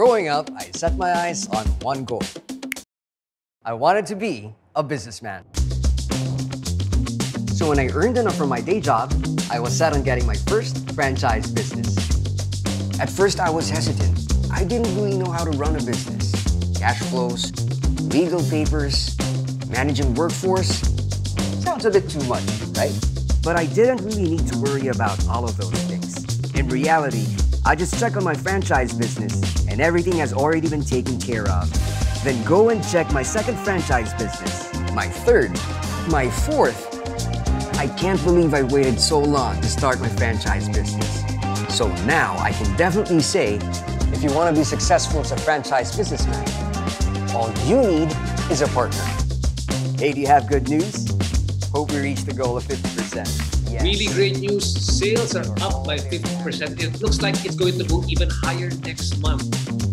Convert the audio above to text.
Growing up, I set my eyes on one goal. I wanted to be a businessman. So when I earned enough from my day job, I was set on getting my first franchise business. At first, I was hesitant. I didn't really know how to run a business. Cash flows, legal papers, managing workforce. Sounds a bit too much, right? But I didn't really need to worry about all of those things. In reality, I just check on my franchise business and everything has already been taken care of. Then go and check my second franchise business, my third, my fourth. I can't believe I waited so long to start my franchise business. So now I can definitely say if you want to be successful as a franchise businessman, all you need is a partner. Hey, do you have good news? Hope we reach the goal of 50%. Yes. Really great news. Sales are up by 50%. It looks like it's going to go even higher next month.